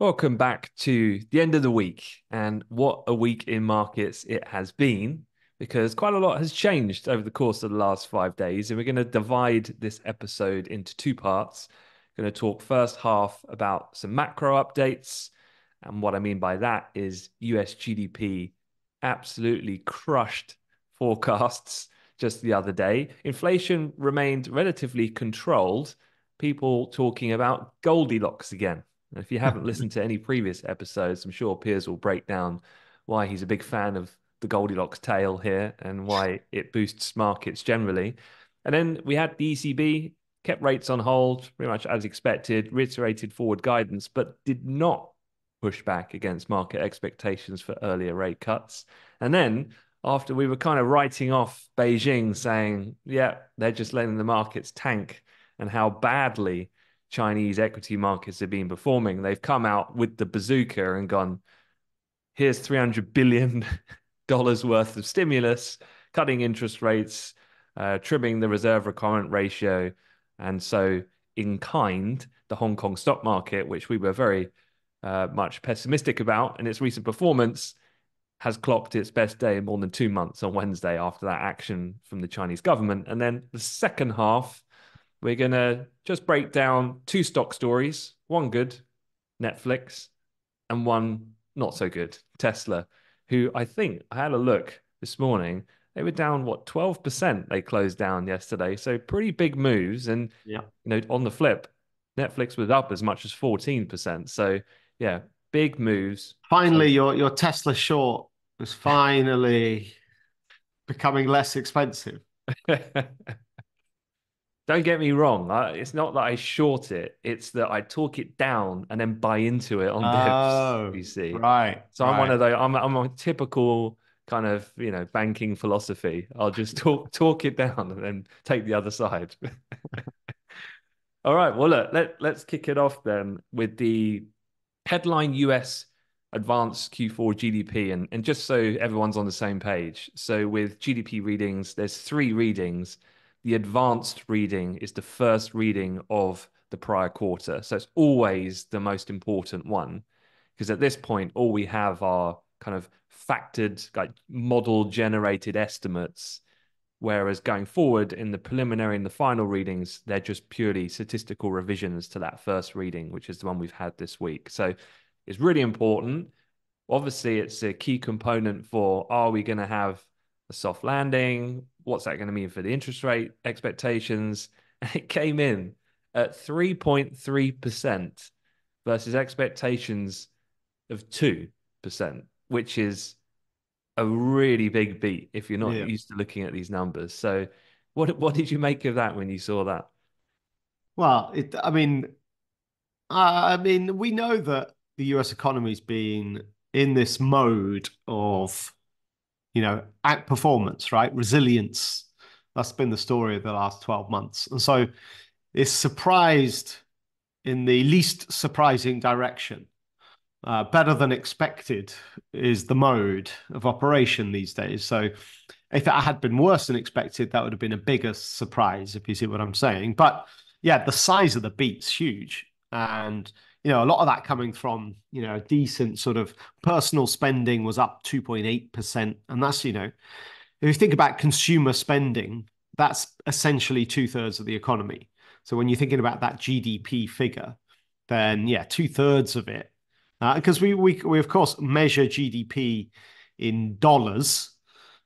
Welcome back to the end of the week. And what a week in markets it has been, because quite a lot has changed over the course of the last five days. And we're going to divide this episode into two parts. Going to talk first half about some macro updates. And what I mean by that is US GDP absolutely crushed forecasts just the other day. Inflation remained relatively controlled. People talking about Goldilocks again if you haven't listened to any previous episodes, I'm sure Piers will break down why he's a big fan of the Goldilocks tale here and why it boosts markets generally. And then we had the ECB kept rates on hold, pretty much as expected, reiterated forward guidance, but did not push back against market expectations for earlier rate cuts. And then after we were kind of writing off Beijing, saying, yeah, they're just letting the markets tank and how badly Chinese equity markets have been performing. They've come out with the bazooka and gone, here's $300 billion worth of stimulus, cutting interest rates, uh, trimming the reserve requirement ratio. And so, in kind, the Hong Kong stock market, which we were very uh, much pessimistic about in its recent performance, has clocked its best day in more than two months on Wednesday after that action from the Chinese government. And then the second half, we're going to just break down two stock stories one good, Netflix, and one not so good, Tesla, who I think I had a look this morning. They were down what 12% they closed down yesterday. So pretty big moves. And yeah, you know, on the flip, Netflix was up as much as 14%. So yeah, big moves. Finally, your your Tesla short was finally becoming less expensive. Don't get me wrong. I, it's not that I short it; it's that I talk it down and then buy into it on oh, dips. You see, right? So right. I'm one of those. I'm I'm a typical kind of you know banking philosophy. I'll just talk talk it down and then take the other side. All right. Well, look, let let's kick it off then with the headline US advanced Q4 GDP and and just so everyone's on the same page. So with GDP readings, there's three readings the advanced reading is the first reading of the prior quarter. So it's always the most important one because at this point, all we have are kind of factored, like model generated estimates. Whereas going forward in the preliminary and the final readings, they're just purely statistical revisions to that first reading, which is the one we've had this week. So it's really important. Obviously, it's a key component for are we going to have a soft landing? What's that going to mean for the interest rate expectations? It came in at 3.3% versus expectations of 2%, which is a really big beat if you're not yeah. used to looking at these numbers. So, what what did you make of that when you saw that? Well, it, I mean, I mean, we know that the U.S. economy's been in this mode of you know, outperformance, right? Resilience. That's been the story of the last 12 months. And so it's surprised in the least surprising direction. Uh, better than expected is the mode of operation these days. So if it had been worse than expected, that would have been a bigger surprise, if you see what I'm saying. But yeah, the size of the beat's huge. And you know, a lot of that coming from, you know, a decent sort of personal spending was up 2.8%. And that's, you know, if you think about consumer spending, that's essentially two thirds of the economy. So when you're thinking about that GDP figure, then yeah, two thirds of it, because uh, we, we we of course measure GDP in dollars,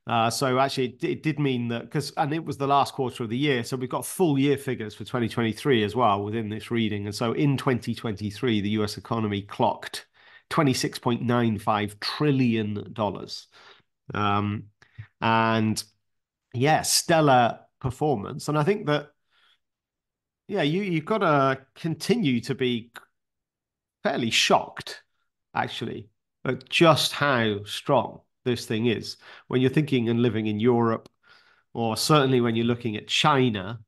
uh, so actually, it, it, did mean that because, and it was the last quarter of the year. So we've got full year figures for 2023 as well within this reading. And so in 2023, the US economy clocked $26.95 trillion. Um, and yeah, stellar performance. And I think that, yeah, you, you've got to continue to be fairly shocked, actually, at just how strong this thing is. When you're thinking and living in Europe, or certainly when you're looking at China,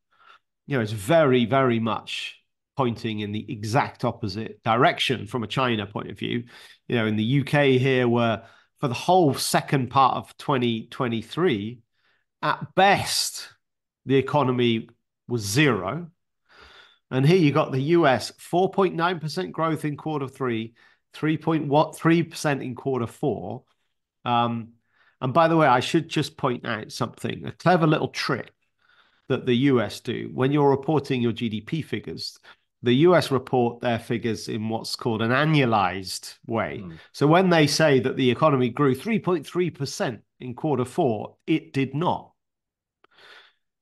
you know, it's very, very much pointing in the exact opposite direction from a China point of view. You know, in the UK here, where for the whole second part of 2023, at best, the economy was zero. And here you got the US 4.9% growth in quarter three, Three point what? Three percent in quarter four. Um, and by the way, I should just point out something, a clever little trick that the US do. When you're reporting your GDP figures, the US report their figures in what's called an annualized way. Mm. So when they say that the economy grew 3.3% in quarter four, it did not.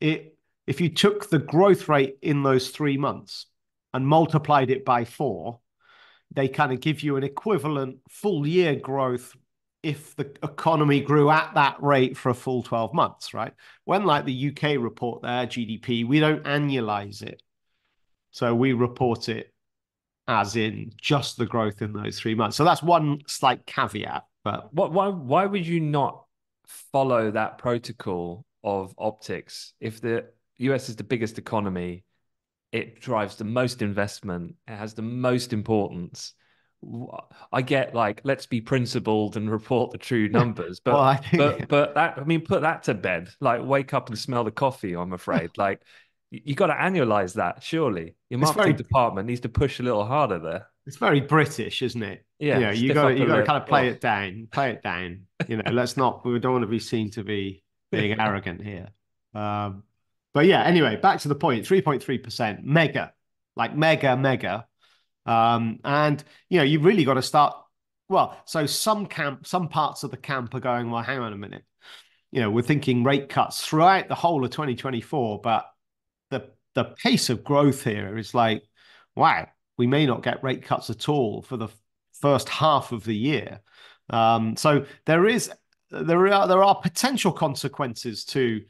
It if you took the growth rate in those three months and multiplied it by four, they kind of give you an equivalent full year growth if the economy grew at that rate for a full 12 months, right? When like the UK report their GDP, we don't annualize it. So we report it as in just the growth in those three months. So that's one slight caveat. But what, why why would you not follow that protocol of optics if the US is the biggest economy? It drives the most investment. It has the most importance I get like let's be principled and report the true numbers, but well, think... but but that I mean put that to bed. Like wake up and smell the coffee. I'm afraid. like you got to annualize that. Surely your marketing very... department needs to push a little harder there. It's very British, isn't it? Yeah, you, know, you got you got to kind of play it down, play it down. You know, let's not. We don't want to be seen to be being arrogant here. Um, but yeah, anyway, back to the point. Three point three percent, mega, like mega, mega um, and you know, you've really got to start. Well, so some camp, some parts of the camp are going. Well, hang on a minute. You know, we're thinking rate cuts throughout the whole of 2024, but the the pace of growth here is like, wow, we may not get rate cuts at all for the first half of the year. Um, so there is there are there are potential consequences to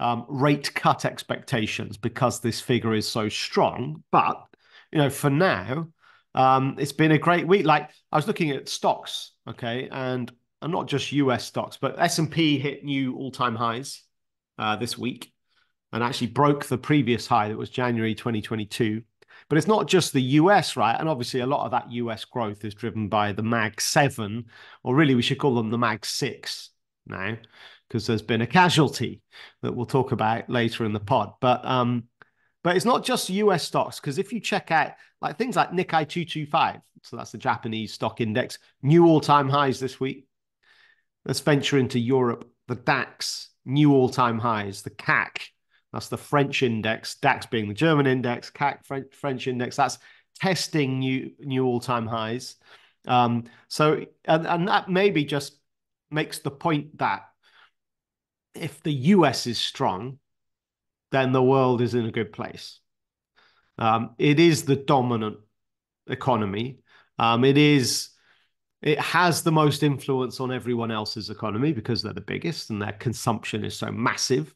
um, rate cut expectations because this figure is so strong. But you know, for now, um, it's been a great week. Like I was looking at stocks, okay, and and not just US stocks, but S and P hit new all time highs uh, this week, and actually broke the previous high that was January 2022. But it's not just the US, right? And obviously, a lot of that US growth is driven by the Mag 7, or really, we should call them the Mag 6 now, because there's been a casualty that we'll talk about later in the pod. But um, but it's not just US stocks, because if you check out like things like Nikkei 225, so that's the Japanese stock index, new all time highs this week. Let's venture into Europe. The DAX, new all time highs. The CAC, that's the French index, DAX being the German index, CAC, French, French index, that's testing new, new all time highs. Um, so, and, and that maybe just makes the point that if the US is strong, then the world is in a good place. Um, it is the dominant economy. Um, it is. It has the most influence on everyone else's economy because they're the biggest and their consumption is so massive.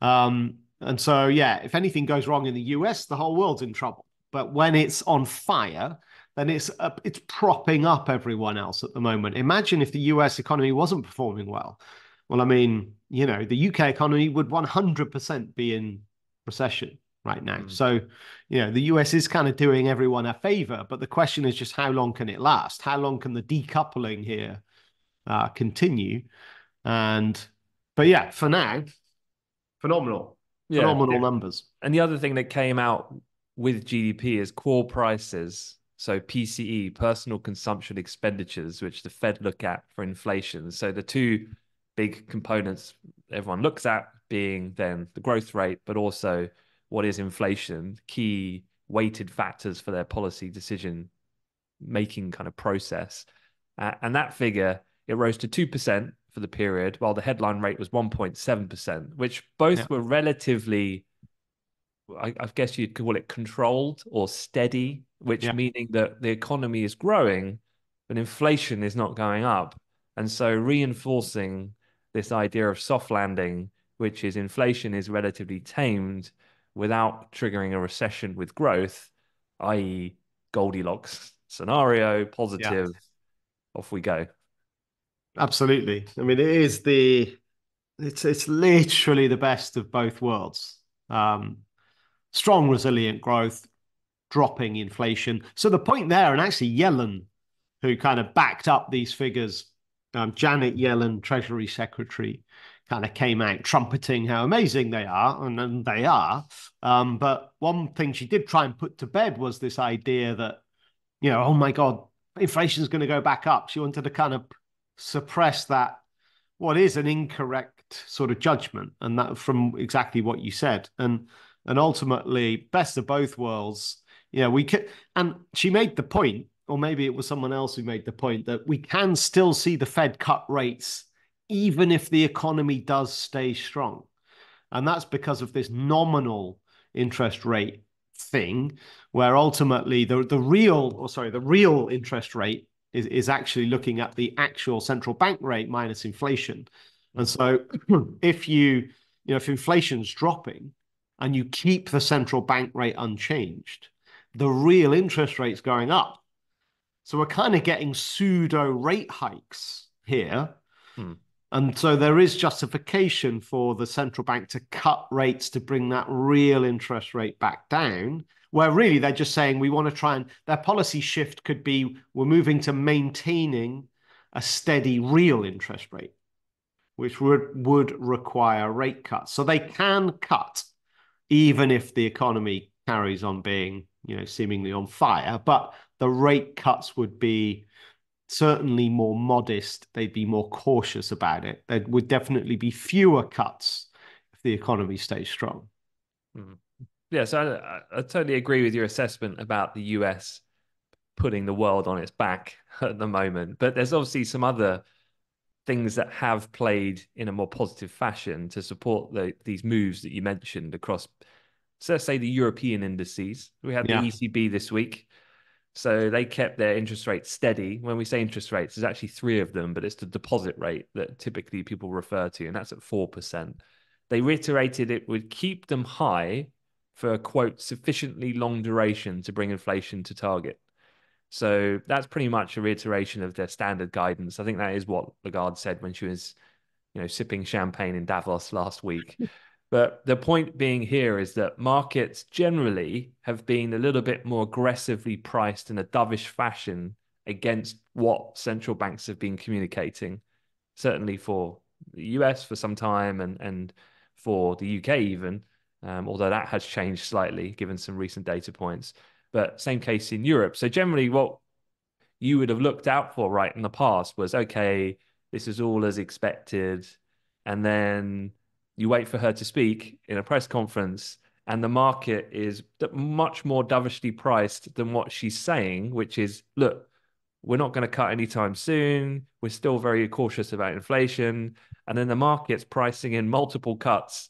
Um, and so, yeah, if anything goes wrong in the US, the whole world's in trouble. But when it's on fire, then it's uh, it's propping up everyone else at the moment. Imagine if the US economy wasn't performing well. Well, I mean, you know, the UK economy would 100% be in recession right now. Mm. So, you know, the US is kind of doing everyone a favor, but the question is just how long can it last? How long can the decoupling here uh, continue? And, but yeah, for now, phenomenal, yeah, phenomenal yeah. numbers. And the other thing that came out with GDP is core prices. So PCE, personal consumption expenditures, which the Fed look at for inflation. So the two big components everyone looks at being then the growth rate, but also what is inflation, key weighted factors for their policy decision making kind of process. Uh, and that figure, it rose to 2% for the period, while the headline rate was 1.7%, which both yeah. were relatively, I, I, guess you'd call it controlled or steady, which yeah. meaning that the economy is growing, but inflation is not going up. And so reinforcing this idea of soft landing, which is inflation is relatively tamed without triggering a recession with growth, i.e., Goldilocks scenario, positive, yeah. off we go. Absolutely. I mean, it is the it's it's literally the best of both worlds. Um, strong, resilient growth, dropping inflation. So the point there, and actually Yellen, who kind of backed up these figures um, Janet Yellen, Treasury Secretary, kind of came out trumpeting how amazing they are, and, and they are. Um, but one thing she did try and put to bed was this idea that, you know, oh my God, inflation is going to go back up. She wanted to kind of suppress that what is an incorrect sort of judgment, and that from exactly what you said, and and ultimately best of both worlds. You know, we could, and she made the point, or maybe it was someone else who made the point that we can still see the Fed cut rates even if the economy does stay strong, and that's because of this nominal interest rate thing, where ultimately the the real, or sorry, the real interest rate is, is actually looking at the actual central bank rate minus inflation. And so if you, you know, if inflation's dropping and you keep the central bank rate unchanged, the real interest rate's going up. So we're kind of getting pseudo rate hikes here. Hmm. And so there is justification for the central bank to cut rates to bring that real interest rate back down where really they're just saying we want to try and their policy shift could be we're moving to maintaining a steady real interest rate, which would would require rate cuts. So they can cut even if the economy carries on being, you know, seemingly on fire, but the rate cuts would be certainly more modest. They'd be more cautious about it. There would definitely be fewer cuts if the economy stays strong. Mm. Yeah, so I, I totally agree with your assessment about the US putting the world on its back at the moment. But there's obviously some other things that have played in a more positive fashion to support the, these moves that you mentioned across, so let's say the European indices. We had yeah. the ECB this week. So they kept their interest rates steady. When we say interest rates, there's actually three of them, but it's the deposit rate that typically people refer to, and that's at 4%. They reiterated it would keep them high for a quote sufficiently long duration to bring inflation to target. So that's pretty much a reiteration of their standard guidance. I think that is what Lagarde said when she was, you know, sipping champagne in Davos last week. but the point being here is that markets generally have been a little bit more aggressively priced in a dovish fashion against what central banks have been communicating, certainly for the US for some time and and for the UK even um, although that has changed slightly given some recent data points. But same case in Europe. So generally, what you would have looked out for right in the past was okay, this is all as expected, and then you wait for her to speak in a press conference, and the market is much more dovishly priced than what she's saying, which is look. We're not going to cut anytime soon. We're still very cautious about inflation. And then the market's pricing in multiple cuts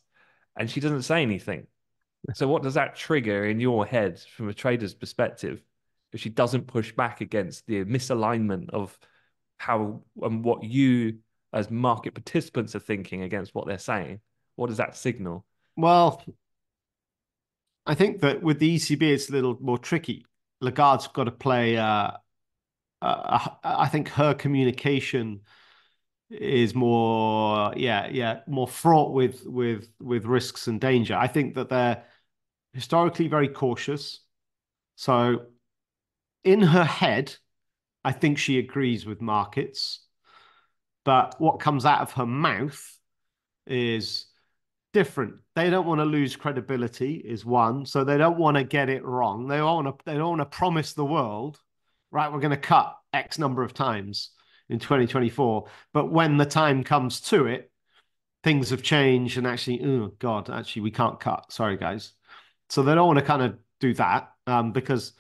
and she doesn't say anything. So what does that trigger in your head from a trader's perspective if she doesn't push back against the misalignment of how and what you as market participants are thinking against what they're saying? What does that signal? Well, I think that with the ECB, it's a little more tricky. Lagarde's got to play. Uh, uh, I think her communication is more yeah yeah more fraught with with with risks and danger i think that they're historically very cautious so in her head i think she agrees with markets but what comes out of her mouth is different they don't want to lose credibility is one so they don't want to get it wrong they don't want to they don't want to promise the world right we're going to cut x number of times in 2024. But when the time comes to it, things have changed and actually, oh God, actually, we can't cut. Sorry, guys. So they don't want to kind of do that um, because.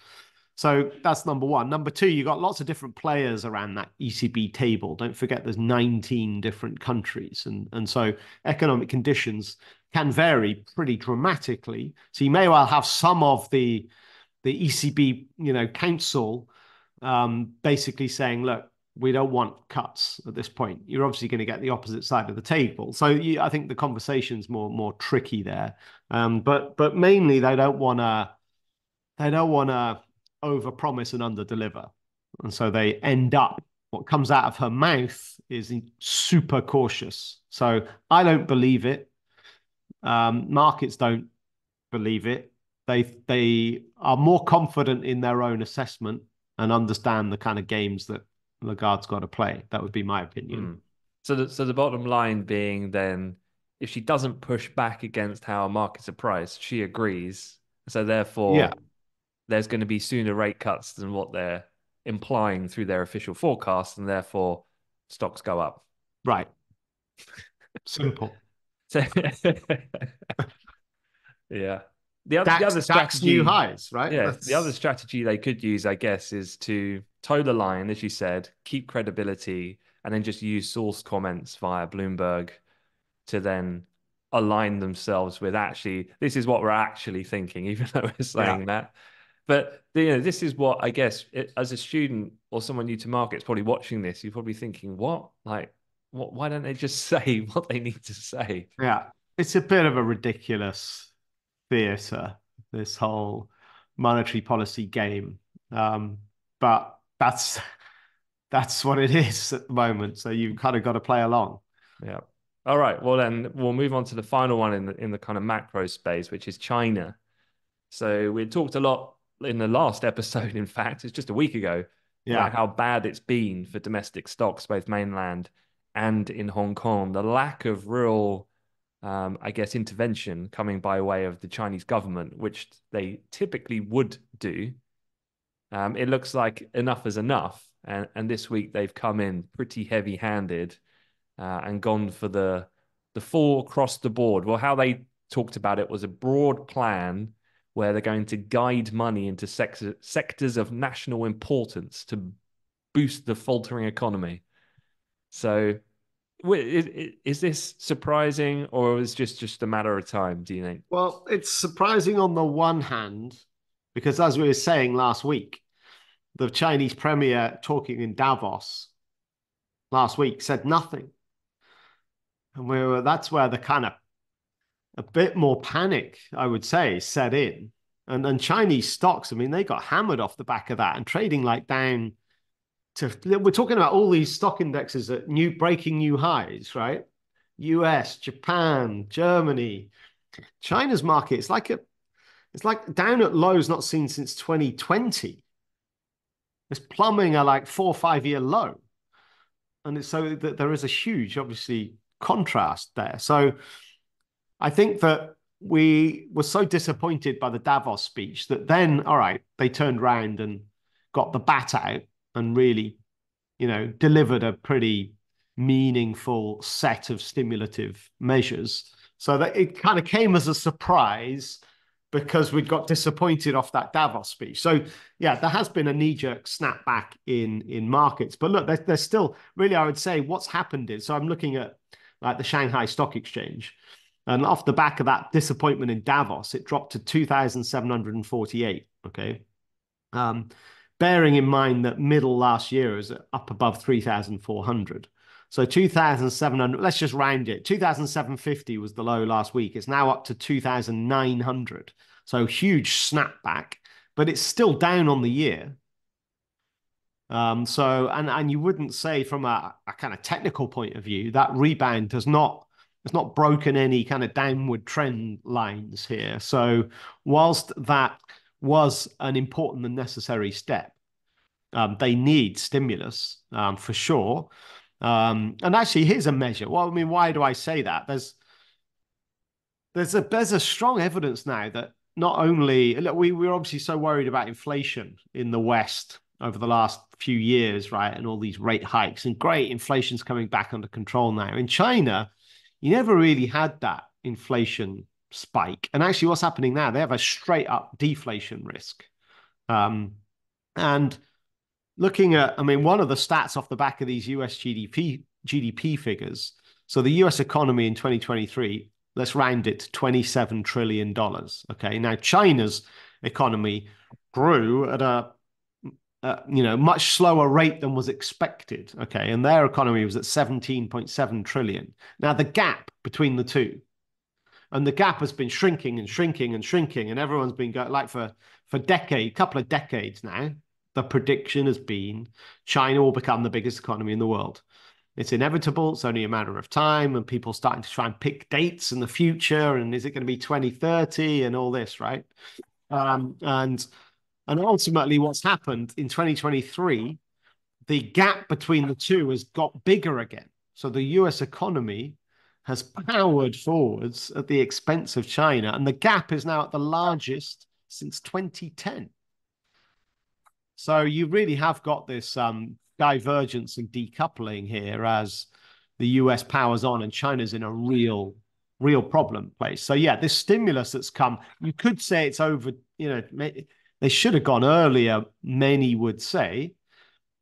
So that's number one. Number two, you've got lots of different players around that ECB table. Don't forget there's 19 different countries. And, and so economic conditions can vary pretty dramatically. So you may well have some of the the ECB, you know, council um, basically saying, look, we don't want cuts at this point. You're obviously going to get the opposite side of the table. So you, I think the conversation's more more tricky there. Um, but but mainly they don't want to they don't want to overpromise and underdeliver, and so they end up what comes out of her mouth is super cautious. So I don't believe it. Um, markets don't believe it. They they are more confident in their own assessment and understand the kind of games that Lagarde's got to play. That would be my opinion. Mm. So, the, so the bottom line being then, if she doesn't push back against how markets are priced, she agrees. So therefore, yeah. There's going to be sooner rate cuts than what they're implying through their official forecast, and therefore stocks go up. Right. Simple. So, yeah. The other, DAX, the other strategy, new highs, right? yeah, That's- the other strategy they could use, I guess, is to toe the line, as you said, keep credibility, and then just use source comments via Bloomberg to then align themselves with actually this is what we're actually thinking, even though we're saying that. But you know, this is what I guess it, as a student or someone new to markets, probably watching this, you're probably thinking, what, like, what? Why don't they just say what they need to say? Yeah, it's a bit of a ridiculous theatre, this whole monetary policy game. Um, but that's that's what it is at the moment. So you've kind of got to play along. Yeah. All right. Well, then we'll move on to the final one in the in the kind of macro space, which is China. So we talked a lot in the last episode. In fact, it's just a week ago. Yeah. about how bad it's been for domestic stocks, both mainland and in Hong Kong. The lack of real, um, I guess, intervention coming by way of the Chinese government, which they typically would do. Um, it looks like enough is enough, and and this week they've come in pretty heavy-handed uh, and gone for the the full across the board. Well, how they talked about it was a broad plan where they're going to guide money into sector, sectors of national importance to boost the faltering economy. So, is, is this surprising, or is just just a matter of time? Do you think? Well, it's surprising on the one hand, because as we were saying last week, the Chinese premier talking in Davos last week said nothing. And we were that's where the kind of a bit more panic, I would say, set in. And Chinese stocks, I mean, they got hammered off the back of that and trading like down to we're talking about all these stock indexes at new breaking new highs, right? US, Japan, Germany, China's market, it's like a it's like down at lows not seen since 2020. It's plumbing a like four or five year low. And it's so that there is a huge, obviously, contrast there. So I think that we were so disappointed by the Davos speech that then, all right, they turned around and got the bat out and really, you know, delivered a pretty meaningful set of stimulative measures. So that it kind of came as a surprise because we'd got disappointed off that Davos speech. So yeah, there has been a knee-jerk snapback in in markets, but look, there's, still really, I would say, what's happened is so I'm looking at like the Shanghai Stock Exchange, and off the back of that disappointment in Davos, it dropped to 2,748. Okay, um, bearing in mind that middle last year is up above 3,400. So 2,700, let's just round it. 2,750 was the low last week. It's now up to 2,900. So huge snapback, but it's still down on the year. Um, so, and, and you wouldn't say from a, a kind of technical point of view, that rebound does not, has not broken any kind of downward trend lines here. So whilst that was an important and necessary step, um, they need stimulus um, for sure. Um, and actually, here's a measure. Well, I mean, why do I say that? There's there's a there's a strong evidence now that not only look, we we're obviously so worried about inflation in the West over the last few years, right, and all these rate hikes, and great, inflation's coming back under control now. In China, you never really had that inflation spike, and actually, what's happening now? They have a straight up deflation risk, um, and looking at, I mean, one of the stats off the back of these US GDP GDP figures. So the US economy in 2023, let's round it to 27 trillion dollars. Okay, now China's economy grew at a, a, you know much slower rate than was expected. Okay, and their economy was at 17.7 trillion. Now the gap between the two. And the gap has been shrinking and shrinking and shrinking, and everyone's been going like for for decade, couple of decades now the prediction has been China will become the biggest economy in the world. It's inevitable. It's only a matter of time, and people starting to try and pick dates in the future. And is it going to be 2030 and all this, right? Um, and and ultimately, what's happened in 2023, the gap between the two has got bigger again. So the US economy has powered forwards at the expense of China, and the gap is now at the largest since 2010. So you really have got this um, divergence and decoupling here as the US powers on and China's in a real, real problem place. So yeah, this stimulus that's come, you could say it's over, you know, they should have gone earlier, many would say,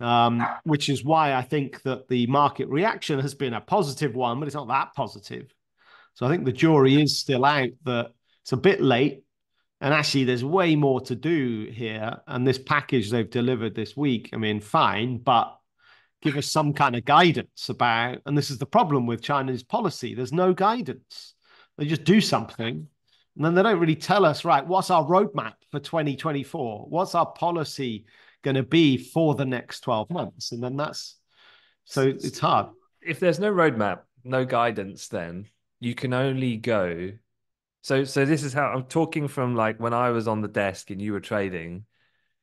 um, which is why I think that the market reaction has been a positive one, but it's not that positive. So I think the jury is still out that it's a bit late. And actually, there's way more to do here. And this package they've delivered this week, I mean, fine, but give us some kind of guidance about. And this is the problem with China's policy there's no guidance. They just do something. And then they don't really tell us, right, what's our roadmap for 2024? What's our policy going to be for the next 12 months? And then that's so it's hard. If there's no roadmap, no guidance, then you can only go. So, so this is how I'm talking from like when I was on the desk and you were trading.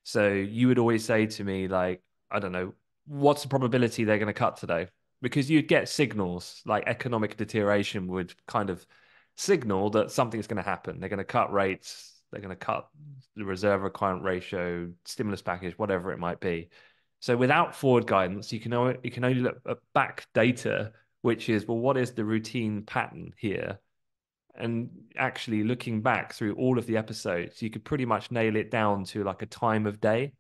So you would always say to me, like, I don't know, what's the probability they're going to cut today? Because you'd get signals like economic deterioration would kind of signal that something's going to happen. They're going to cut rates. They're going to cut the reserve requirement ratio, stimulus package, whatever it might be. So without forward guidance, you can only, you can only look at back data, which is well, what is the routine pattern here? And actually looking back through all of the episodes, you could pretty much nail it down to like a time of day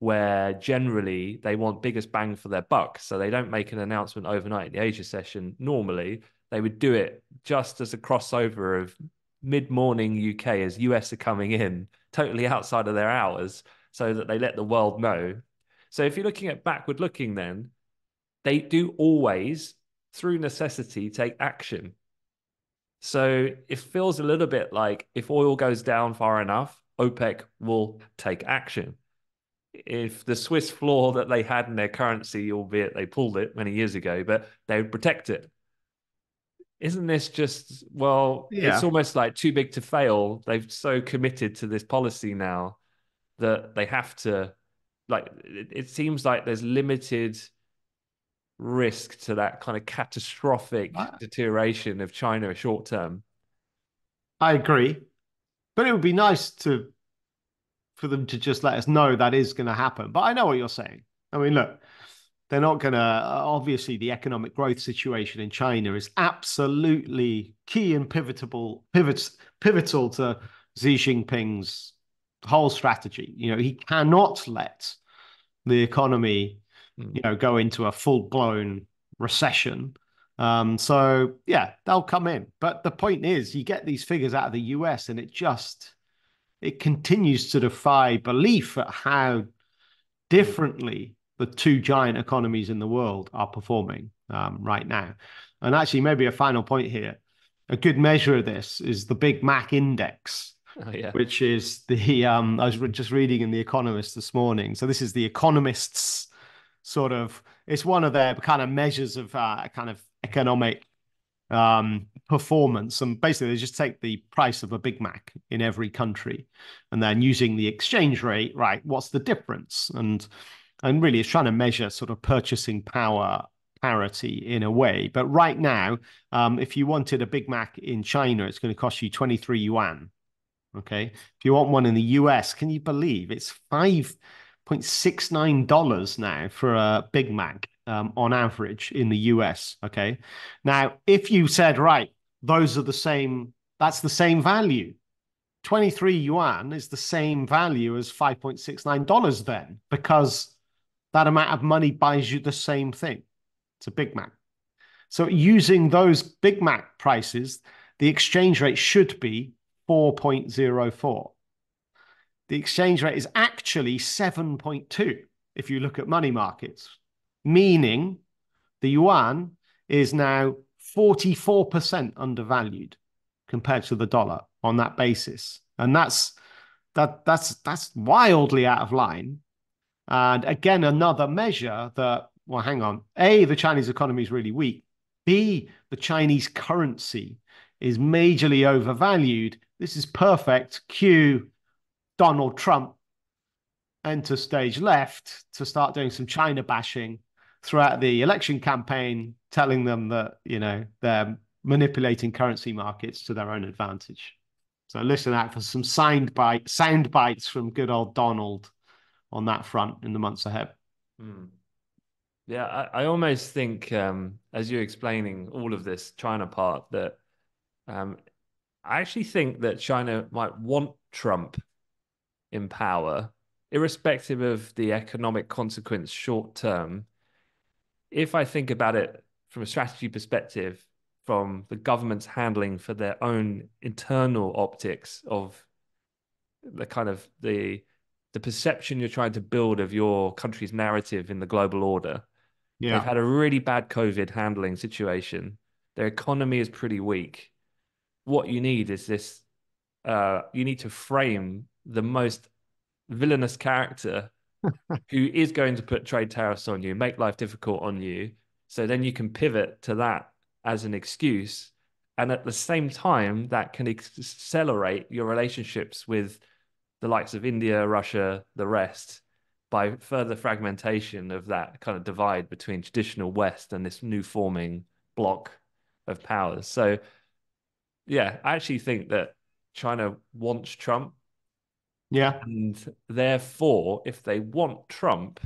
where generally they want biggest bang for their buck. So they don't make an announcement overnight in the Asia session. Normally, they would do it just as a crossover of mid morning UK as US are coming in, totally outside of their hours, so that they let the world know. So if you're looking at backward looking, then they do always, through necessity, take action. So it feels a little bit like if oil goes down far enough, OPEC will take action if the Swiss floor that they had in their currency, albeit they pulled it many years ago, but they would protect it. Isn't this just well? Yeah. It's almost like too big to fail. They've so committed to this policy now that they have to. Like it, it seems like there's limited risk to that kind of catastrophic deterioration of China short term. I agree, but it would be nice to for them to just let us know that is going to happen. But I know what you're saying. I mean, look, they're not going to. Obviously, the economic growth situation in China is absolutely key and pivotal, pivots, pivotal to Xi Jinping's whole strategy. You know, he cannot let the economy, mm. you know, go into a full blown recession. Um, so yeah, they'll come in. But the point is, you get these figures out of the US, and it just it continues to defy belief at how differently the two giant economies in the world are performing um, right now. And actually, maybe a final point here a good measure of this is the Big Mac Index. Oh, yeah. Which is the um, I was just reading in the Economist this morning. So this is the Economists sort of it's one of their kind of measures of uh, kind of economic um, performance. And basically, they just take the price of a Big Mac in every country, and then using the exchange rate, right? What's the difference? And and really, it's trying to measure sort of purchasing power parity in a way. But right now, um, if you wanted a Big Mac in China, it's going to cost you 23 yuan. Okay. If you want one in the US, can you believe it's $5.69 now for a Big Mac? um, on average in the US. Okay. Now, if you said, right, those are the same, that's the same value. 23 yuan is the same value as $5.69 then, because that amount of money buys you the same thing. It's a Big Mac. So using those Big Mac prices, the exchange rate should be 4.04. The exchange rate is actually 7.2 if you look at money markets meaning the yuan is now 44% undervalued compared to the dollar on that basis. And that's that that's that's wildly out of line. And again, another measure that, well, hang on. A, the Chinese economy is really weak. B, the Chinese currency is majorly overvalued. This is perfect. Cue Donald Trump enter stage left to start doing some China bashing throughout the election campaign, telling them that you know they're manipulating currency markets to their own advantage. So listen out for some sound bite, sound bites from good old Donald on that front in the months ahead. Mm. Yeah, I, I, almost think um, as you're explaining all of this China part that um, I actually think that China might want Trump in power, irrespective of the economic consequence short term. If I think about it from a strategy perspective, from the government's handling for their own internal optics of the kind of the the perception you're trying to build of your country's narrative in the global order. Yeah. They've had a really bad COVID handling situation. Their economy is pretty weak. What you need is this uh, you need to frame the most villainous character who is going to put trade tariffs on you, make life difficult on you. So then you can pivot to that as an excuse. And at the same time, that can accelerate your relationships with the likes of India, Russia, the rest by further fragmentation of that kind of divide between traditional West and this new forming block of powers. So, yeah, I actually think that China wants Trump. Yeah. And therefore, if they want Trump,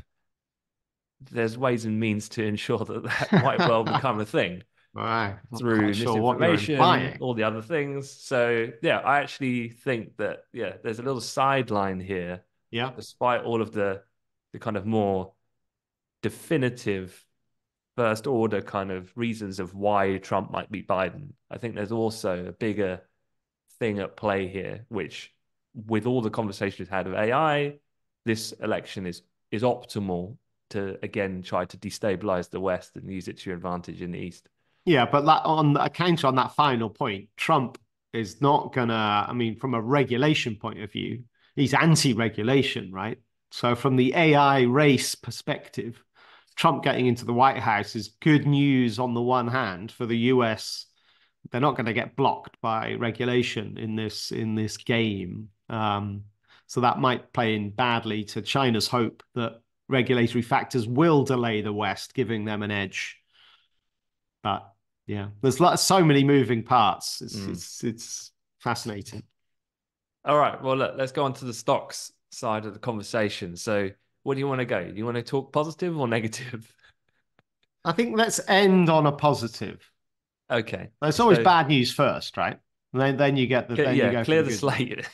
there's ways and means to ensure that that might well become a thing. Right. Through misinformation, sure all the other things. So yeah, I actually think that yeah, there's a little sideline here. Yeah. Despite all of the the kind of more definitive first order kind of reasons of why Trump might beat Biden. I think there's also a bigger thing at play here, which with all the conversations we've had of AI, this election is is optimal to again try to destabilize the West and use it to your advantage in the East. Yeah, but that, on a counter on that final point, Trump is not gonna. I mean, from a regulation point of view, he's anti-regulation, right? So from the AI race perspective, Trump getting into the White House is good news on the one hand for the US. They're not going to get blocked by regulation in this in this game. Um, so that might play in badly to China's hope that regulatory factors will delay the West, giving them an edge. But yeah, there's so many moving parts. It's, mm. it's, it's fascinating. All right. Well, look, let's go on to the stocks side of the conversation. So, where do you want to go? Do you want to talk positive or negative? I think let's end on a positive. Okay. It's always so, bad news first, right? And then, then you get the then yeah, clear the, the slate.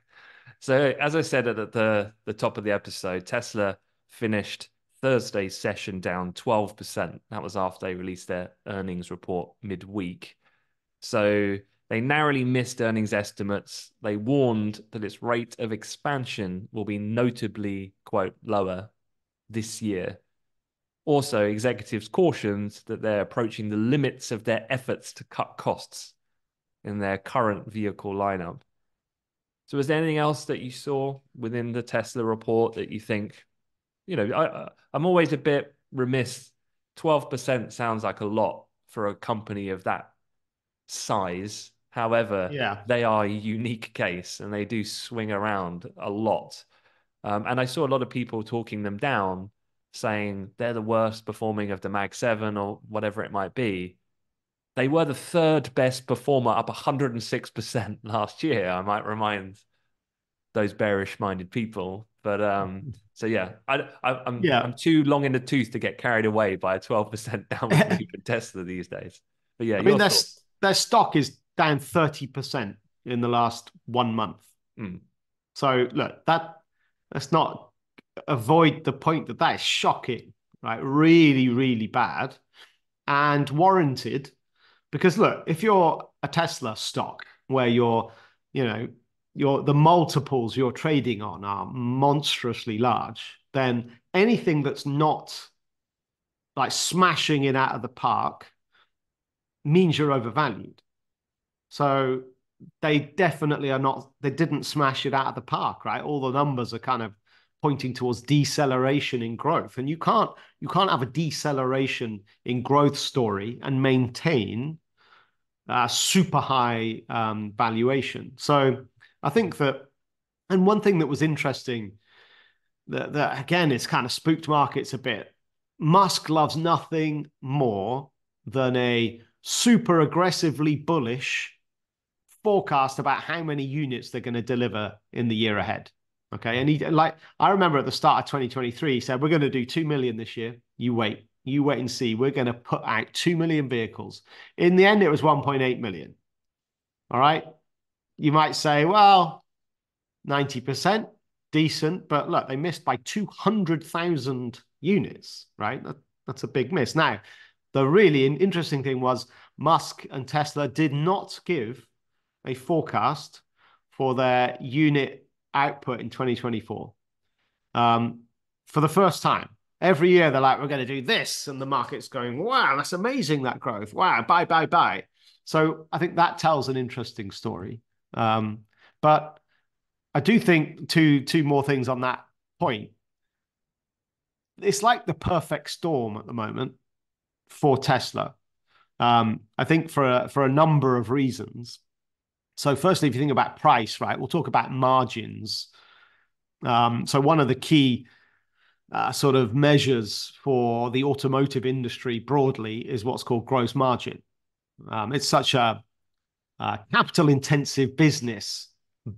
so, as I said at the the top of the episode, Tesla finished Thursday's session down 12%. That was after they released their earnings report midweek. So they narrowly missed earnings estimates. They warned that its rate of expansion will be notably, quote, lower this year. Also, executives cautioned that they're approaching the limits of their efforts to cut costs in their current vehicle lineup. So, is there anything else that you saw within the Tesla report that you think you know, I, I'm always a bit remiss. 12% sounds like a lot for a company of that size. However, yeah. they are a unique case and they do swing around a lot. Um, and I saw a lot of people talking them down, saying they're the worst performing of the Mag 7 or whatever it might be. They were the third best performer, up 106% last year. I might remind those bearish minded people. But um, so yeah, I, I am yeah. I'm too long in the tooth to get carried away by a 12% downward move Tesla these days. But yeah, I mean their their stock is down 30% in the last one month. Mm. So look, that let's not avoid the point that that is shocking, right? Really, really bad and warranted. Because look, if you're a Tesla stock where you're, you know, your the multiples you're trading on are monstrously large, then anything that's not like smashing it out of the park means you're overvalued. So they definitely are not, they didn't smash it out of the park, right? All the numbers are kind of pointing towards deceleration in growth. And you can't you can't have a deceleration in growth story and maintain a super high um, valuation. So I think that, and one thing that was interesting that, that again, it's kind of spooked markets a bit. Musk loves nothing more than a super aggressively bullish forecast about how many units they're going to deliver in the year ahead. Okay. And he like I remember at the start of 2023, he said, We're going to do 2 million this year. You wait. You wait and see. We're going to put out 2 million vehicles. In the end, it was 1.8 million. All right. You might say, well, 90%, decent, but look, they missed by 200,000 units, right? That, that's a big miss. Now, the really interesting thing was Musk and Tesla did not give a forecast for their unit output in 2024 um, for the first time. Every year they're like, we're going to do this. And the market's going, wow, that's amazing, that growth. Wow, buy, buy, buy. So I think that tells an interesting story. Um, but I do think two two more things on that point. It's like the perfect storm at the moment for Tesla. Um, I think for a, for a number of reasons. So, firstly, if you think about price, right, we'll talk about margins. Um, so, one of the key uh, sort of measures for the automotive industry broadly is what's called gross margin. Um, it's such a, a capital intensive business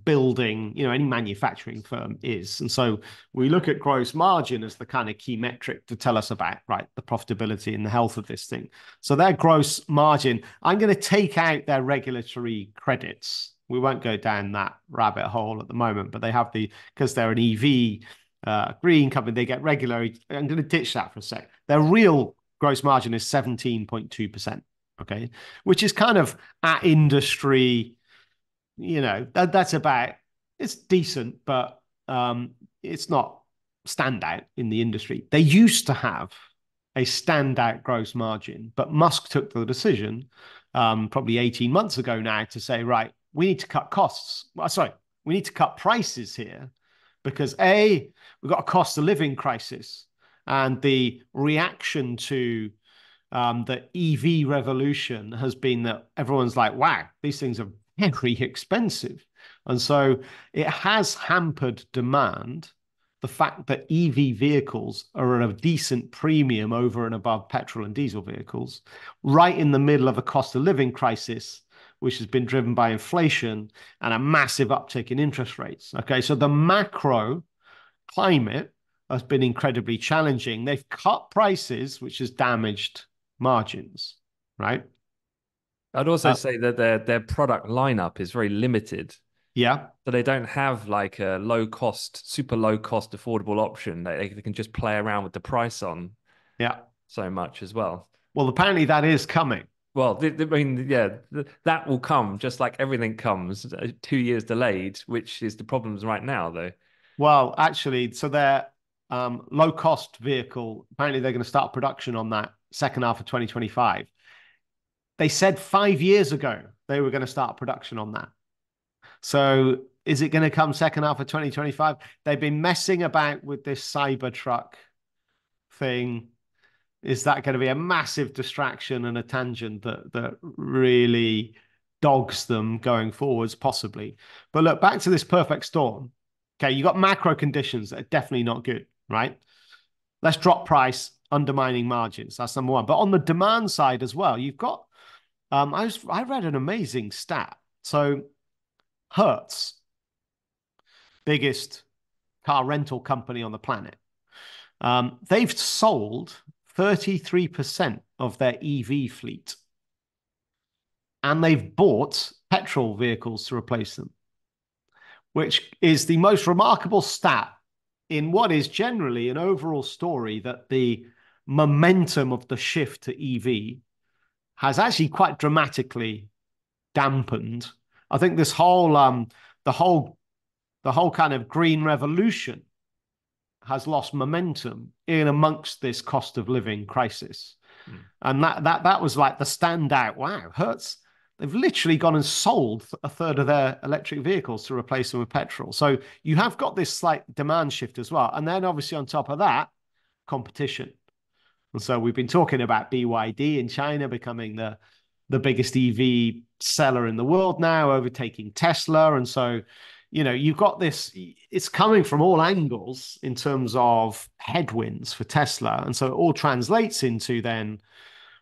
building, you know, any manufacturing firm is. And so we look at gross margin as the kind of key metric to tell us about, right, the profitability and the health of this thing. So their gross margin, I'm going to take out their regulatory credits. We won't go down that rabbit hole at the moment, but they have the, because they're an EV uh, green company, they get regular. I'm going to ditch that for a sec. Their real gross margin is 17.2%. Okay. Which is kind of at industry you know that that's about it's decent, but um, it's not standout in the industry. They used to have a standout gross margin, but Musk took the decision um, probably 18 months ago now to say, right, we need to cut costs. Well, sorry, we need to cut prices here because A, we've got a cost of living crisis. And the reaction to um, the EV revolution has been that everyone's like, wow, these things are very expensive. And so it has hampered demand. The fact that EV vehicles are at a decent premium over and above petrol and diesel vehicles, right in the middle of a cost of living crisis, which has been driven by inflation and a massive uptick in interest rates. Okay, so the macro climate has been incredibly challenging. They've cut prices, which has damaged margins, right? I'd also uh, say that their their product lineup is very limited. Yeah. So they don't have like a low cost, super low cost, affordable option that they, they can just play around with the price on. Yeah. So much as well. Well, apparently that is coming. Well, I mean, yeah, that will come just like everything comes uh, two years delayed, which is the problems right now, though. Well, actually, so their um, low cost vehicle, apparently they're going to start production on that second half of 2025. They said five years ago they were going to start production on that. So is it going to come second half of 2025? They've been messing about with this Cybertruck thing. Is that going to be a massive distraction and a tangent that that really dogs them going forwards, possibly? But look, back to this perfect storm. Okay, you got macro conditions that are definitely not good, right? Let's drop price, undermining margins. That's number one. But on the demand side as well, you've got um, I was I read an amazing stat. So Hertz, biggest car rental company on the planet, um, they've sold 33% of their EV fleet. And they've bought petrol vehicles to replace them, which is the most remarkable stat in what is generally an overall story that the momentum of the shift to EV has actually quite dramatically dampened. I think this whole um, the whole the whole kind of green revolution has lost momentum in amongst this cost of living crisis. Mm. And that that that was like the standout. Wow, Hertz, they've literally gone and sold a third of their electric vehicles to replace them with petrol. So you have got this slight demand shift as well. And then obviously on top of that, competition. And so we've been talking about BYD in China becoming the the biggest EV seller in the world now, overtaking Tesla. And so, you know, you've got this, it's coming from all angles in terms of headwinds for Tesla. And so it all translates into then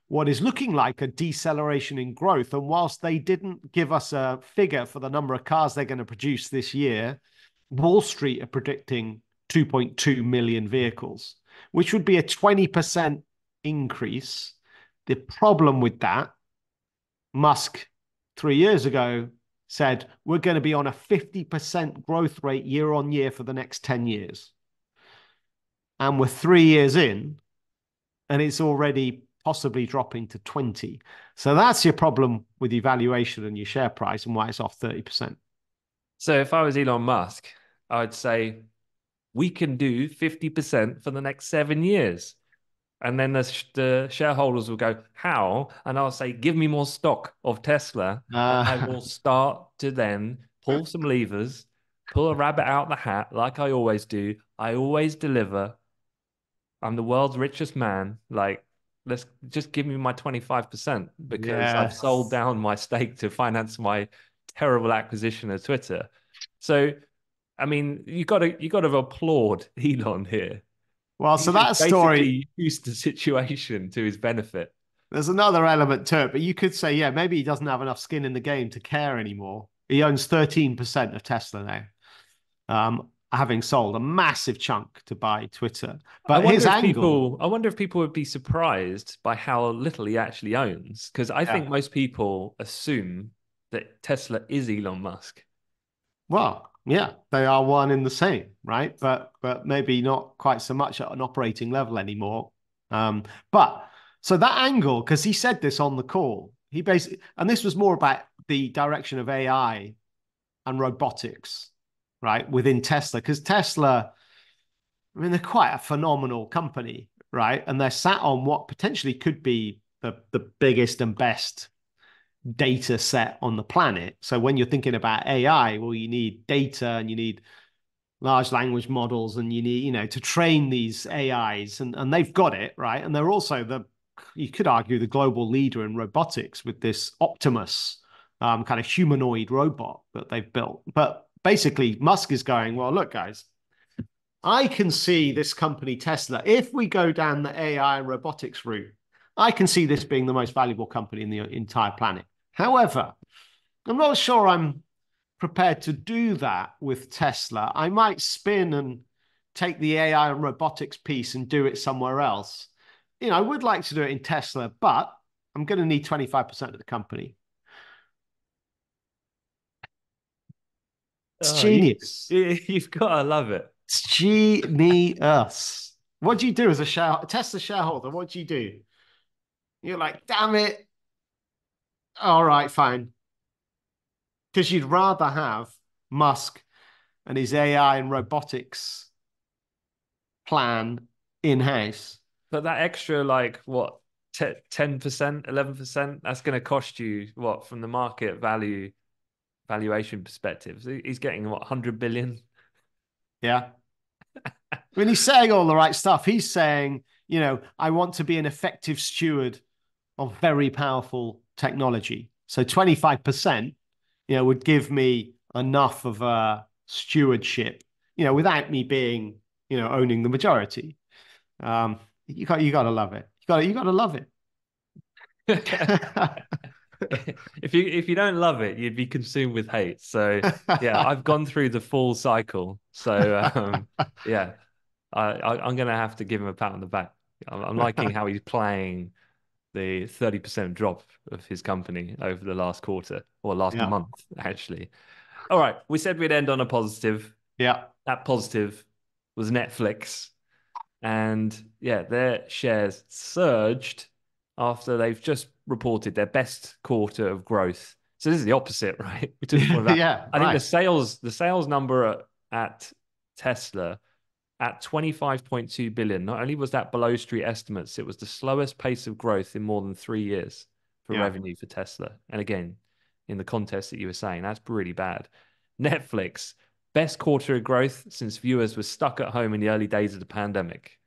what is looking like a deceleration in growth. And whilst they didn't give us a figure for the number of cars they're going to produce this year, Wall Street are predicting 2.2 million vehicles, which would be a 20% increase. The problem with that, Musk three years ago said, we're going to be on a 50% growth rate year on year for the next 10 years. And we're three years in, and it's already possibly dropping to 20. So that's your problem with your valuation and your share price and why it's off 30%. So if I was Elon Musk, I would say, we can do 50% for the next seven years. And then the, the shareholders will go, How? And I'll say, Give me more stock of Tesla. Uh. I will start to then pull some levers, pull a rabbit out the hat like I always do. I always deliver. I'm the world's richest man. Like, let's just give me my 25% because yes. I've sold down my stake to finance my terrible acquisition of Twitter. So, I mean, you got to you got to applaud Elon here well, so that story used the situation to his benefit. There's another element to it, but you could say, yeah, maybe he doesn't have enough skin in the game to care anymore. He owns 13% of Tesla now, um, having sold a massive chunk to buy Twitter. But his angle, people, I wonder if people would be surprised by how little he actually owns, because I yeah. think most people assume that Tesla is Elon Musk. Well, yeah, they are one in the same, right? But but maybe not quite so much at an operating level anymore. Um, but so that angle, because he said this on the call, he basically, and this was more about the direction of AI and robotics, right, within Tesla, because Tesla, I mean, they're quite a phenomenal company, right? And they're sat on what potentially could be the the biggest and best data set on the planet. So when you're thinking about AI, well, you need data and you need large language models and you need, you know, to train these AIs and, and they've got it, right? And they're also the, you could argue, the global leader in robotics with this Optimus um, kind of humanoid robot that they've built. But basically, Musk is going, well, look, guys, I can see this company, Tesla, if we go down the AI and robotics route, I can see this being the most valuable company in the entire planet. However, I'm not sure I'm prepared to do that with Tesla. I might spin and take the AI and robotics piece and do it somewhere else. You know, I would like to do it in Tesla, but I'm going to need 25% of the company. It's oh, genius. You, have got to love it. It's genius. What do you do as a share, Tesla shareholder? What do you do? You're like, damn it, all right, fine. Because you'd rather have Musk and his AI and robotics plan in house. But that extra, like, what, 10%, 11%, that's going to cost you what from the market value valuation perspective? He's getting what, 100 billion? Yeah. when he's saying all the right stuff, he's saying, you know, I want to be an effective steward of very powerful technology. So 25%, you know, would give me enough of a stewardship, you know, without me being, you know, owning the majority. Um, you got you got to love it. You got you got to love it. if you if you don't love it, you'd be consumed with hate. So yeah, I've gone through the full cycle. So um, yeah, I, I, am gonna have to give him a pat on the back. I'm, I'm liking how he's playing the 30% drop of his company over the last quarter or last yeah. month, actually. All right. We said we'd end on a positive. Yeah. That positive was Netflix. And yeah, their shares surged after they've just reported their best quarter of growth. So this is the opposite, right? yeah. I right. think the sales, the sales number at, at Tesla at 25.2 billion. Not only was that below street estimates, it was the slowest pace of growth in more than three years for yeah. revenue for Tesla. And again, in the context that you were saying, that's really bad. Netflix, best quarter of growth since viewers were stuck at home in the early days of the pandemic.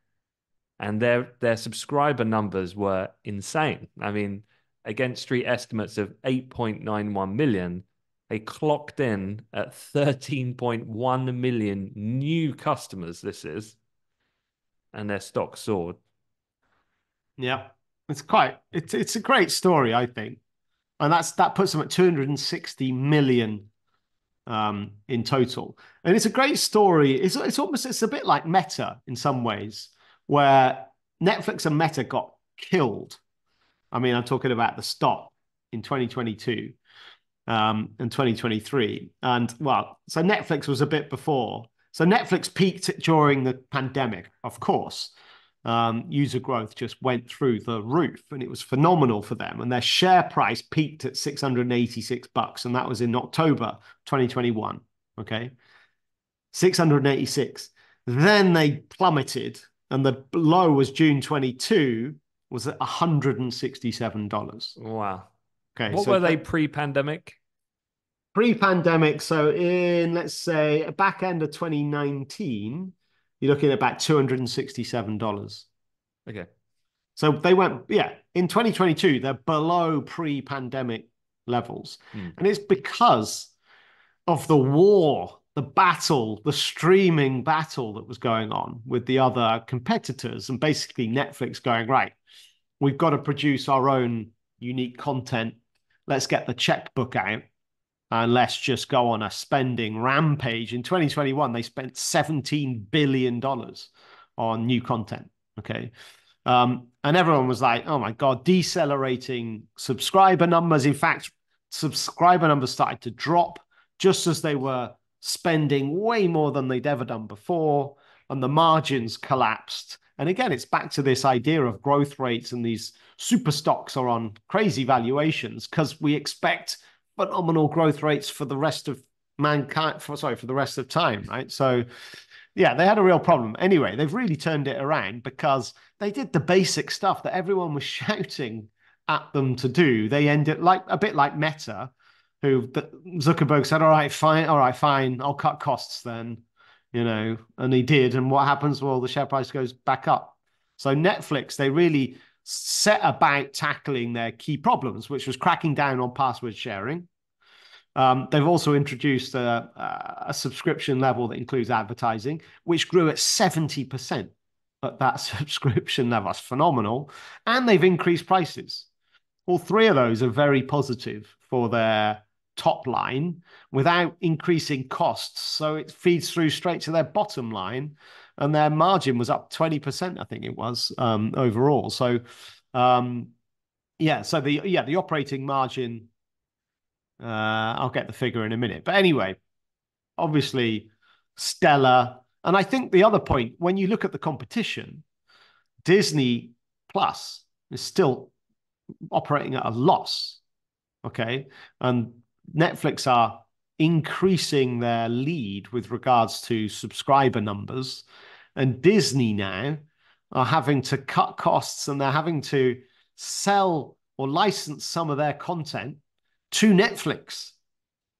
And their their subscriber numbers were insane. I mean, against street estimates of 8.91 million, they clocked in at 13.1 million new customers. This is, and their stock soared. Yeah, it's quite. It's it's a great story, I think, and that's that puts them at 260 million um, in total. And it's a great story. It's, it's almost, it's a bit like Meta in some ways, where Netflix and Meta got killed. I mean, I'm talking about the stock in 2022 um, and 2023. And well, so Netflix was a bit before. So Netflix peaked during the pandemic, of course. Um, user growth just went through the roof and it was phenomenal for them. And their share price peaked at 686 bucks. And that was in October 2021. Okay. 686. Then they plummeted and the low was June 22 was at $167. Wow. Okay. What so were they pre-pandemic? pre-pandemic so in let's say back end of 2019 you're looking at about $267 Okay. so they went yeah in 2022 they're below pre-pandemic levels Mm. and it's because of the war the battle the streaming battle that was going on with the other competitors and basically netflix going right we've got to produce our own unique content let's get the checkbook out and let's just go on a spending rampage. In 2021, they spent $17 billion on new content. Okay. Um, and everyone was like, oh my God, decelerating subscriber numbers. In fact, subscriber numbers started to drop just as they were spending way more than they'd ever done before. And the margins collapsed. And again, it's back to this idea of growth rates and these super stocks are on crazy valuations because we expect phenomenal growth rates for the rest of mankind for sorry for the rest of time right? So yeah they had a real problem. Anyway they've really turned it around because they did the basic stuff that everyone was shouting at them to do. They ended like a bit like meta who zuckerberg said all right fine all right fine i'll cut costs then you know and he did and what happens well the share price goes back up so netflix they really set about tackling their key problems, which was cracking down on password sharing. Um, they've also introduced a, a, subscription level that includes advertising, which grew at 70% at that subscription level. That's phenomenal. And they've increased prices. All three of those are very positive for their top line without increasing costs. So it feeds through straight to their bottom line and their margin was up 20%, I think it was um, overall. So, um, yeah, so the yeah the operating margin. Uh, I'll get the figure in a minute, but anyway, obviously, stellar. And I think the other point, when you look at the competition, Disney Plus is still operating at a loss. Okay, and Netflix are increasing their lead with regards to subscriber numbers and Disney now are having to cut costs and they're having to sell or license some of their content to Netflix.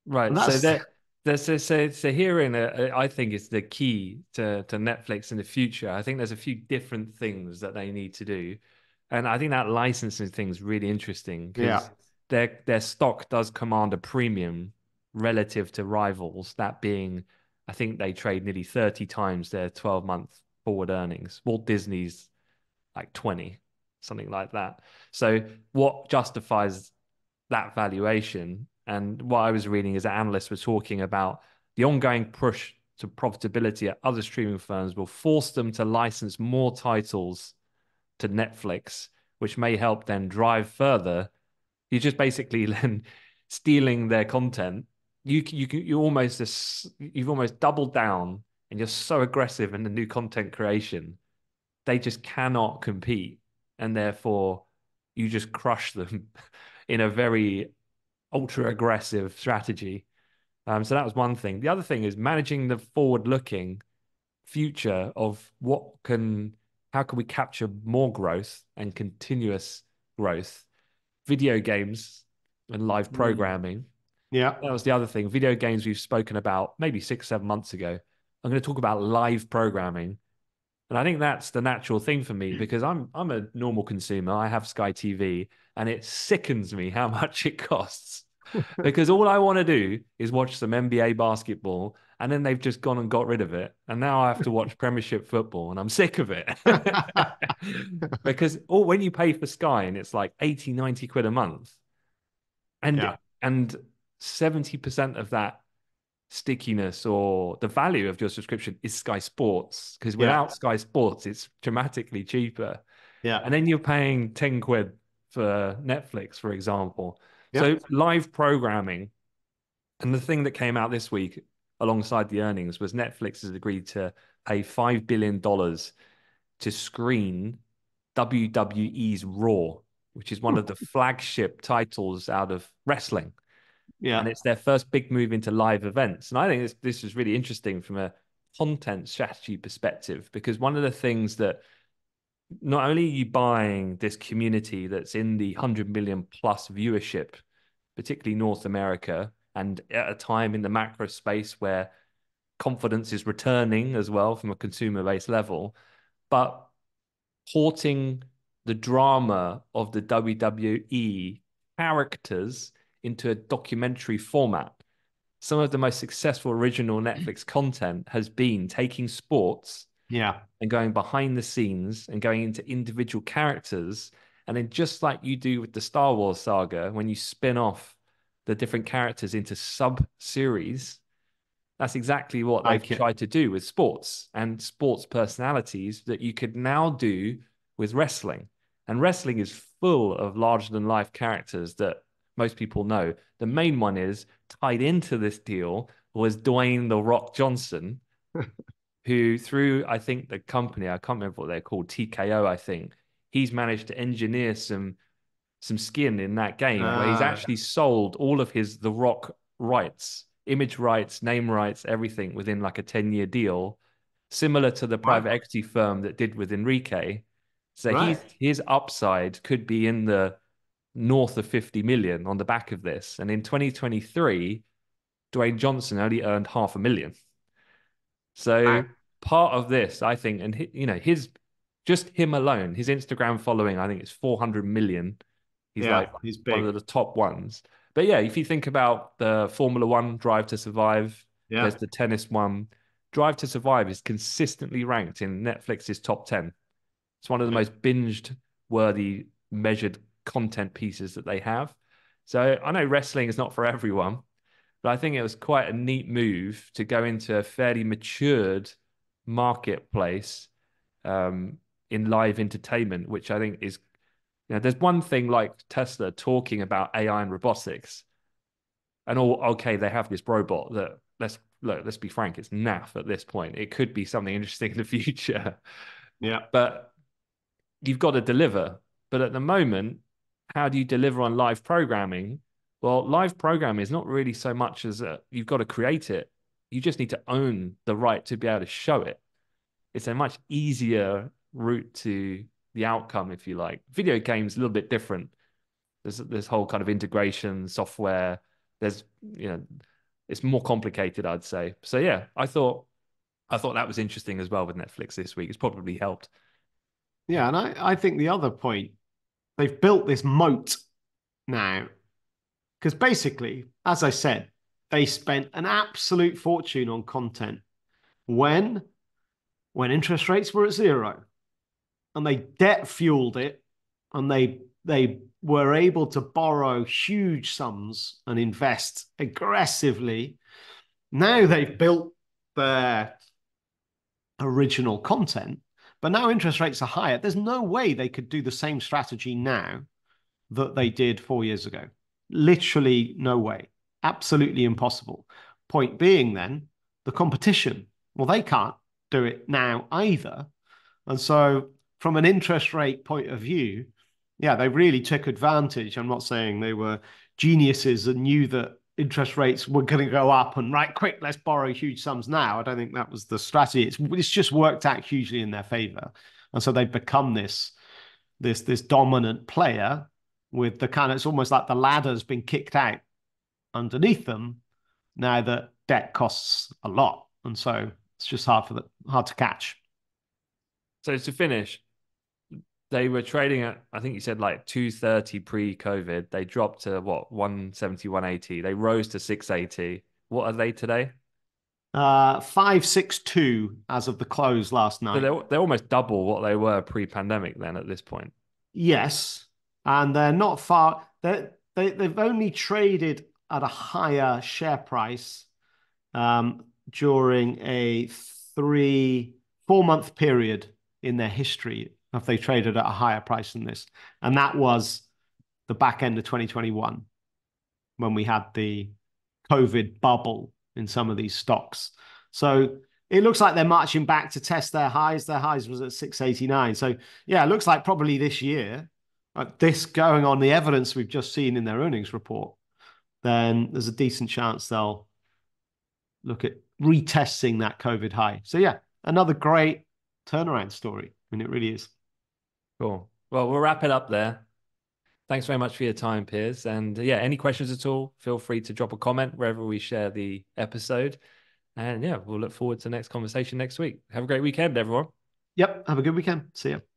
Right. So that there's so, so, so herein, uh, I think is the key to, to Netflix in the future. I think there's a few different things that they need to do. And I think that licensing thing is really interesting yeah. Their their stock does command a premium relative to rivals, that being I think they trade nearly 30 times their 12 month forward earnings. Walt Disney's like 20, something like that. So, what justifies that valuation? And what I was reading is that analysts were talking about the ongoing push to profitability at other streaming firms will force them to license more titles to Netflix, which may help then drive further. You're just basically then stealing their content. You you you almost you've almost doubled down and you're so aggressive in the new content creation they just cannot compete. And therefore you just crush them in a very ultra aggressive strategy. Um, so that was one thing. The other thing is managing the forward looking future of what can how can we capture more growth and continuous growth video games and live mm. programming yeah. That was the other thing. Video games we've spoken about maybe six, seven months ago. I'm going to talk about live programming. And I think that's the natural thing for me because I'm I'm a normal consumer. I have Sky TV and it sickens me how much it costs. because all I want to do is watch some NBA basketball and then they've just gone and got rid of it. And now I have to watch Premiership football and I'm sick of it. because oh, when you pay for Sky and it's like 80, 90 quid a month. And yeah. and 70% of that stickiness or the value of your subscription is Sky Sports because without yeah. Sky Sports, it's dramatically cheaper. Yeah. And then you're paying 10 quid for Netflix, for example. Yeah. So live programming. And the thing that came out this week alongside the earnings was Netflix has agreed to pay $5 billion to screen WWE's Raw, which is one of the flagship titles out of wrestling. Yeah. And it's their first big move into live events. And I think this, this is really interesting from a content strategy perspective, because one of the things that not only are you buying this community that's in the 100 million plus viewership, particularly North America, and at a time in the macro space where confidence is returning as well from a consumer based level, but porting the drama of the WWE characters into a documentary format. Some of the most successful original Netflix content has been taking sports yeah. and going behind the scenes and going into individual characters. And then just like you do with the Star Wars saga when you spin off the different characters into sub series that's exactly what they've tried to do with sports and sports personalities that you could now do with wrestling. And wrestling is full of larger than life characters that most people know. The main one is tied into this deal was Dwayne the Rock Johnson, who through I think the company I can't remember what they're called TKO I think he's managed to engineer some some skin in that game where he's ah. actually sold all of his The Rock rights, image rights, name rights, everything within like a 10 year deal, similar to the private wow. equity firm that did with Enrique. So right. his upside could be in the north of 50 million on the back of this. And in 2023, Dwayne Johnson only earned half a million. So wow. part of this, I think, and you know, his just him alone, his Instagram following, I think it's 400 million. He's yeah, like he's one of the top ones. But yeah, if you think about the Formula One Drive to Survive, yeah. there's the tennis one. Drive to Survive is consistently ranked in Netflix's top 10. It's one of the most binged worthy measured content pieces that they have. So I know wrestling is not for everyone, but I think it was quite a neat move to go into a fairly matured marketplace um, in live entertainment, which I think is, you know, there's one thing like Tesla talking about AI and robotics, and all okay, they have this robot that let's look, let's be frank, it's naff at this point. It could be something interesting in the future. Yeah. But you've got to deliver. But at the moment, how do you deliver on live programming? Well, live programming is not really so much as a, you've got to create it. You just need to own the right to be able to show it. It's a much easier route to the outcome, if you like. Video games a little bit different. There's this whole kind of integration software. There's you know, it's more complicated, I'd say. So yeah, I thought I thought that was interesting as well with Netflix this week. It's probably helped. Yeah, and I, I think the other point they've built this moat now because basically, as I said, they spent an absolute fortune on content when when interest rates were at zero and they debt fueled it and they they were able to borrow huge sums and invest aggressively now they've built their original content but now interest rates are higher. There's no way they could do the same strategy now that they did four years ago. Literally no way. Absolutely impossible. Point being, then, the competition. Well, they can't do it now either. And so, from an interest rate point of view, yeah, they really took advantage. I'm not saying they were geniuses and knew that interest rates were going to go up and right quick let's borrow huge sums now i don't think that was the strategy it's, it's just worked out hugely in their favor and so they've become this this this dominant player with the kind of it's almost like the ladder's been kicked out underneath them now that debt costs a lot and so it's just hard for the hard to catch so to finish they were trading at I think you said like 230 pre-COVID. They dropped to what 170, 180. They rose to 680. What are they today? Uh 562 as of the close last night. So they're, they're almost double what they were pre-pandemic then at this point. Yes. And they're not far they they they've only traded at a higher share price um, during a three, four month period in their history if they traded at a higher price than this. And that was the back end of 2021 when we had the COVID bubble in some of these stocks. So it looks like they're marching back to test their highs. Their highs was at 689. So yeah, it looks like probably this year, this going on the evidence we've just seen in their earnings report, then there's a decent chance they'll look at retesting that COVID high. So yeah, another great turnaround story. I mean, it really is. Cool. Well, we'll wrap it up there. Thanks very much for your time, Piers. And uh, yeah, any questions at all, feel free to drop a comment wherever we share the episode. And yeah, we'll look forward to the next conversation next week. Have a great weekend, everyone. Yep. Have a good weekend. See you.